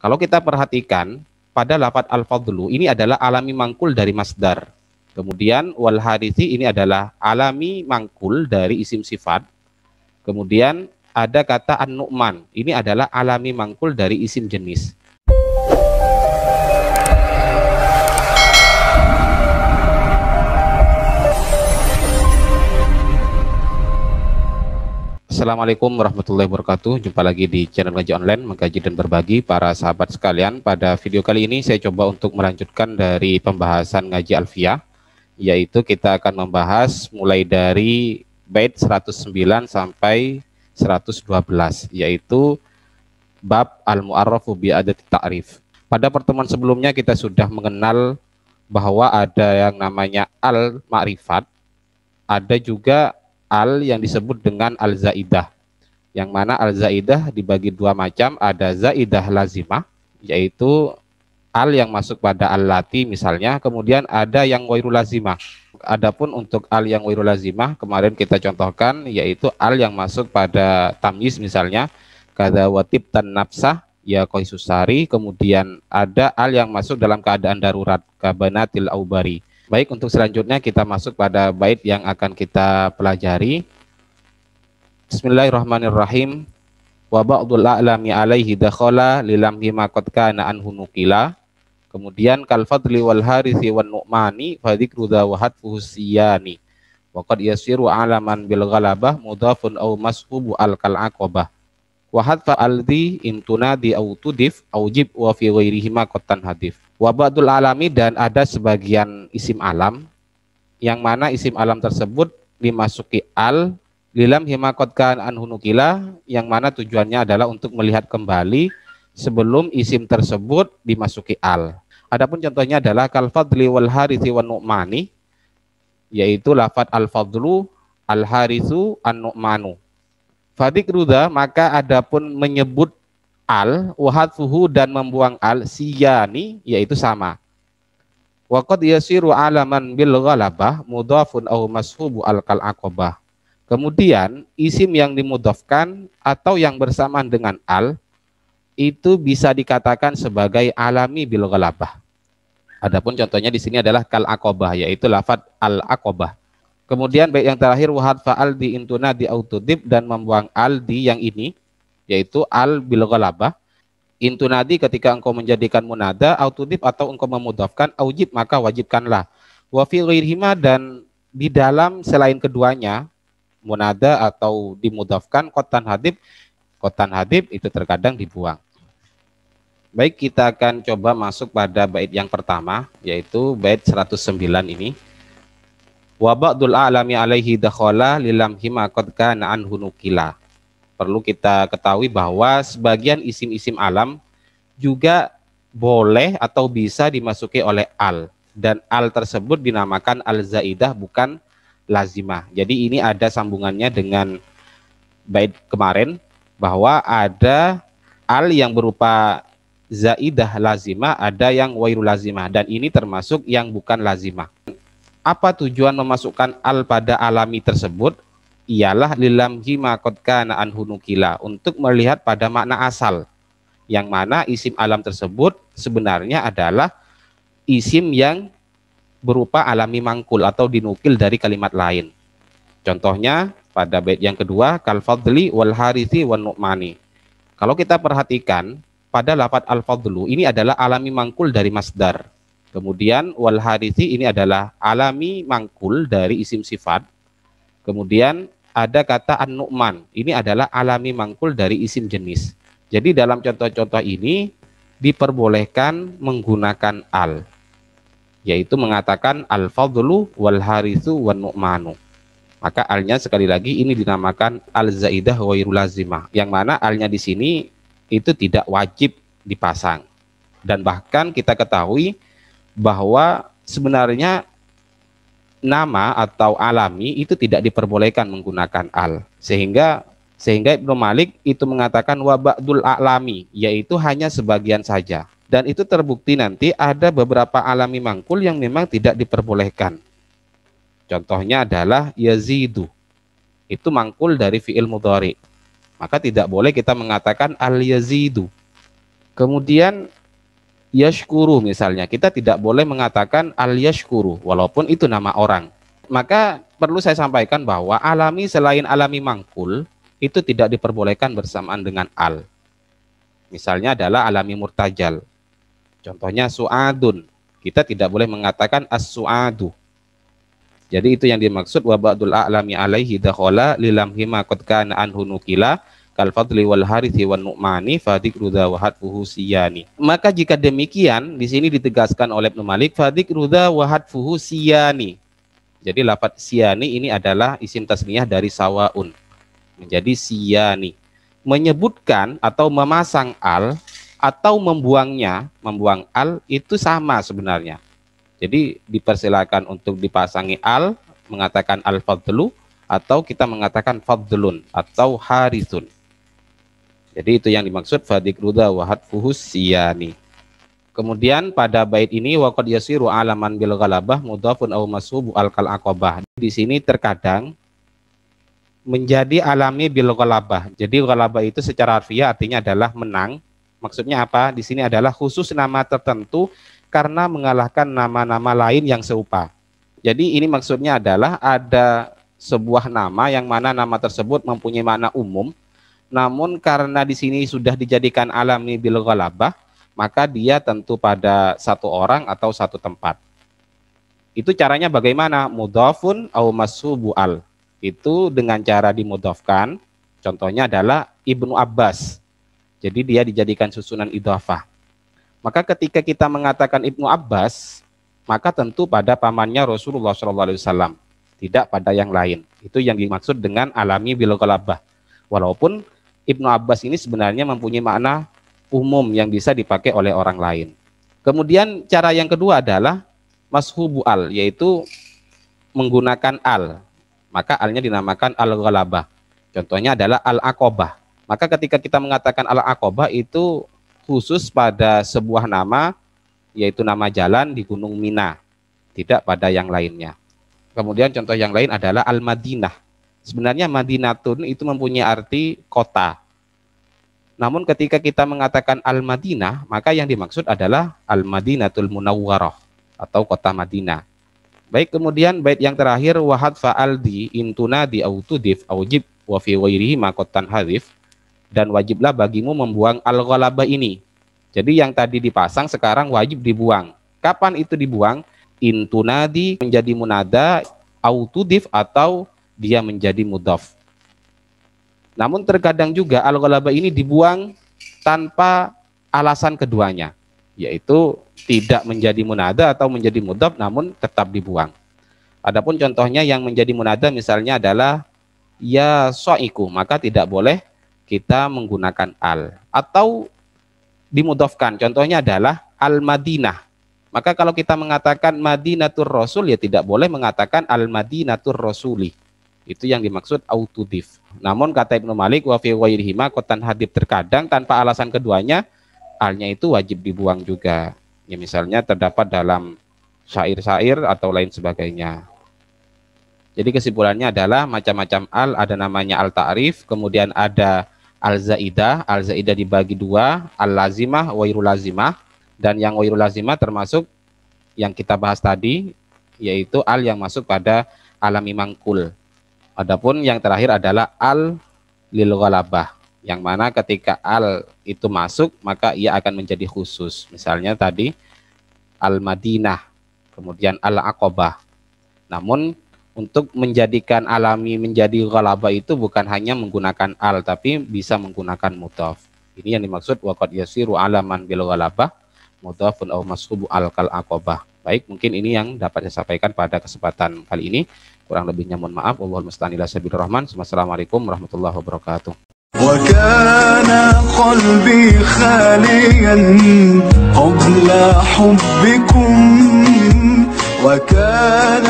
Kalau kita perhatikan pada lafat al-fadlu ini adalah alami mangkul dari masdar. Kemudian wal harithi ini adalah alami mangkul dari isim sifat. Kemudian ada kata an-nu'man. Ini adalah alami mangkul dari isim jenis. Assalamualaikum warahmatullahi wabarakatuh. Jumpa lagi di channel ngaji online, mengkaji dan berbagi para sahabat sekalian. Pada video kali ini saya coba untuk melanjutkan dari pembahasan ngaji alfiah, yaitu kita akan membahas mulai dari bait 109 sampai 112, yaitu bab al-mu'arrafu bi adat ta'rif. Pada pertemuan sebelumnya kita sudah mengenal bahwa ada yang namanya al-ma'rifat, ada juga al yang disebut dengan al zaidah yang mana al zaidah dibagi dua macam. Ada zaidah lazimah yaitu al yang masuk pada al lati misalnya. Kemudian ada yang wairu lazimah. Adapun untuk al yang wairu lazimah kemarin kita contohkan yaitu al yang masuk pada tamyiz misalnya. Kada watib tan nafsah ya koisusari kemudian ada al yang masuk dalam keadaan darurat kabanatil aubari Baik, untuk selanjutnya kita masuk pada bait yang akan kita pelajari. Bismillahirrahmanirrahim. Wa ba'dul a'lami alaihi dakhala lilam hima qad kana anhu nukila. Kemudian kal fadli wal harithi wan nu'mani fa dzikru wa hatfuhu. Wa qad yasiru alaman bil ghalabah mudhafun aw mashubu al kal aqabah. Wa hadfa aldi in tunadi aw tudif aw jib wa fi ghairihi ma qad hadif Wabadul alami dan ada sebagian isim alam yang mana isim alam tersebut dimasuki al lilam himakotkan anhunukila yang mana tujuannya adalah untuk melihat kembali sebelum isim tersebut dimasuki al. Adapun contohnya adalah kal fadli wal harithi wan nu'mani yaitu lafat al fadlu al harithu an nu'manu. Fadik ruda maka adapun menyebut al wahadfuhu dan membuang al siyani yaitu sama. Waqad yasiru alaman bil ghalabah mudhafun aw mashubu al kal aqabah. Kemudian isim yang dimudhafkan atau yang bersamaan dengan al itu bisa dikatakan sebagai alami bil ghalabah. Adapun contohnya di sini adalah kal aqabah yaitu lafat al aqabah. Kemudian baik yang terakhir wahad fa'al di intuna di autodib dan membuang al di yang ini yaitu al bil ghalabah intunadi ketika engkau menjadikan munada autudif atau engkau memudafkan aujib maka wajibkanlah. Wa fi dan di dalam selain keduanya munada atau dimudafkan kotan hadib kotan hadib itu terkadang dibuang. Baik kita akan coba masuk pada bait yang pertama yaitu bait 109 ini. Wa ba'dul alami alaihi dakhala lilam hima qad kana anhu perlu kita ketahui bahwa sebagian isim-isim alam juga boleh atau bisa dimasuki oleh al dan al tersebut dinamakan al zaidah bukan lazimah. Jadi ini ada sambungannya dengan bait kemarin bahwa ada al yang berupa zaidah lazimah, ada yang wairu lazimah dan ini termasuk yang bukan lazimah. Apa tujuan memasukkan al pada alami tersebut? Ialah lilam jima kotkana anhunukila untuk melihat pada makna asal yang mana isim alam tersebut sebenarnya adalah isim yang berupa alami mangkul atau dinukil dari kalimat lain. Contohnya pada bait yang kedua kal fadli wal harithi wan nu'mani. Kalau kita perhatikan pada lafat al fadlu ini adalah alami mangkul dari masdar. Kemudian wal harithi ini adalah alami mangkul dari isim sifat. Kemudian ada kata an-nu'man. Ini adalah alami mangkul dari isim jenis. Jadi dalam contoh-contoh ini diperbolehkan menggunakan al yaitu mengatakan al-fadlu wal harithu wan nu'manu. Maka alnya sekali lagi ini dinamakan al-zaidah wairul lazimah. Yang mana alnya di sini itu tidak wajib dipasang. Dan bahkan kita ketahui bahwa sebenarnya nama atau alami itu tidak diperbolehkan menggunakan al. Sehingga sehingga Ibnu Malik itu mengatakan wabadul alami yaitu hanya sebagian saja. Dan itu terbukti nanti ada beberapa alami mangkul yang memang tidak diperbolehkan. Contohnya adalah yazidu. Itu mangkul dari fiil mudhari. Maka tidak boleh kita mengatakan al yazidu Kemudian yashkuru misalnya, kita tidak boleh mengatakan al yashkuru walaupun itu nama orang. Maka perlu saya sampaikan bahwa alami selain alami mangkul itu tidak diperbolehkan bersamaan dengan al. Misalnya adalah alami murtajal. Contohnya su'adun. Kita tidak boleh mengatakan as-su'adu. Jadi itu yang dimaksud wa ba'dul a'lami alaihi dakhala lilam hima qad kana anhu nukila kal fadli wal harithi wan nu'mani fadik rudha wa siyani. Maka jika demikian di sini ditegaskan oleh Ibnu Malik fadik rudha wa siyani. Jadi lafat siyani ini adalah isim tasniyah dari sawaun menjadi siyani. Menyebutkan atau memasang al atau membuangnya, membuang al itu sama sebenarnya. Jadi dipersilakan untuk dipasangi al, mengatakan al-fadlu, atau kita mengatakan fadlun, atau harithun. Jadi itu yang dimaksud fadik ruda wahat fuhus siyani. Kemudian pada bait ini waqad yasiru alaman bil ghalabah mudhafun aw masubu al kal aqabah. Di sini terkadang menjadi alami bil ghalabah. Jadi ghalabah itu secara harfiah artinya adalah menang. Maksudnya apa? Di sini adalah khusus nama tertentu karena mengalahkan nama-nama lain yang serupa. Jadi ini maksudnya adalah ada sebuah nama yang mana nama tersebut mempunyai makna umum, namun karena di sini sudah dijadikan alami bil ghalabah, maka dia tentu pada satu orang atau satu tempat. Itu caranya bagaimana? Mudhafun au masubu al. Itu dengan cara dimudhafkan. Contohnya adalah Ibnu Abbas. Jadi dia dijadikan susunan idhafah. Maka ketika kita mengatakan Ibnu Abbas, maka tentu pada pamannya Rasulullah SAW, tidak pada yang lain. Itu yang dimaksud dengan alami bil Walaupun Ibnu Abbas ini sebenarnya mempunyai makna umum yang bisa dipakai oleh orang lain. Kemudian cara yang kedua adalah mashubu al, yaitu menggunakan al. Maka alnya dinamakan al-ghalabah. Contohnya adalah al-aqobah. Maka ketika kita mengatakan al-aqobah itu khusus pada sebuah nama yaitu nama jalan di Gunung Mina, tidak pada yang lainnya. Kemudian contoh yang lain adalah Al-Madinah. Sebenarnya Madinatun itu mempunyai arti kota. Namun ketika kita mengatakan Al-Madinah, maka yang dimaksud adalah Al-Madinatul Munawwarah atau kota Madinah. Baik kemudian bait yang terakhir wahad fa'aldi intuna di autudif aujib wa fi makotan hadif dan wajiblah bagimu membuang al-ghalabah ini. Jadi yang tadi dipasang sekarang wajib dibuang. Kapan itu dibuang? Intunadi menjadi munada, autudif atau dia menjadi mudaf. Namun terkadang juga al-ghalabah ini dibuang tanpa alasan keduanya, yaitu tidak menjadi munada atau menjadi mudaf namun tetap dibuang. Adapun contohnya yang menjadi munada misalnya adalah ya so'iku, maka tidak boleh kita menggunakan al atau dimudofkan. Contohnya adalah al-Madinah. Maka kalau kita mengatakan Madinatur Rasul ya tidak boleh mengatakan al-Madinatur Rasuli. Itu yang dimaksud autudif. Namun kata Ibnu Malik wa fi kotan hadib terkadang tanpa alasan keduanya alnya itu wajib dibuang juga. Ya misalnya terdapat dalam syair-syair atau lain sebagainya. Jadi kesimpulannya adalah macam-macam al ada namanya al ta'rif, kemudian ada al-zaidah, al-zaidah dibagi dua, al-lazimah, wairul lazimah, dan yang wairul lazimah termasuk yang kita bahas tadi, yaitu al yang masuk pada alami mangkul. Adapun yang terakhir adalah al lil ghalabah, yang mana ketika al itu masuk, maka ia akan menjadi khusus. Misalnya tadi al-Madinah, kemudian al-Aqabah. Namun untuk menjadikan alami menjadi ghalaba itu bukan hanya menggunakan al tapi bisa menggunakan mudhaf. Ini yang dimaksud waqad yasiru alaman bil ghalabah mudhafun aw mashubu al kal aqabah. Baik, mungkin ini yang dapat saya sampaikan pada kesempatan kali ini. Kurang lebihnya mohon maaf. Allahumma musta'an ila rahman. Wassalamualaikum warahmatullahi wabarakatuh. وكان قلبي خاليا قبل حبكم وكان